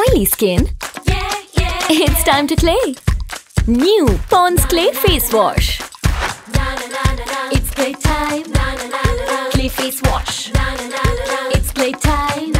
oily skin? Yeah, yeah, it's time to clay! New Pond's Clay Face Wash! It's clay time! Clay Face Wash! It's clay time!